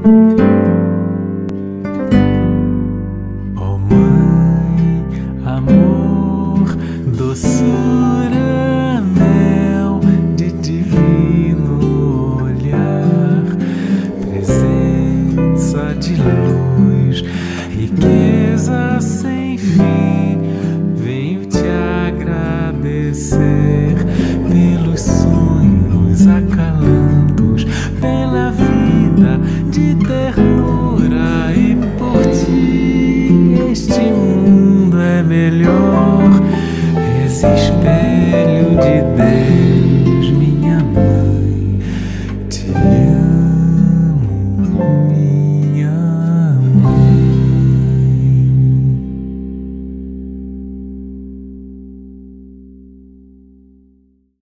Oh mãe, amor, doçura, mel de divino olhar, presença de luz, riqueza sem fim.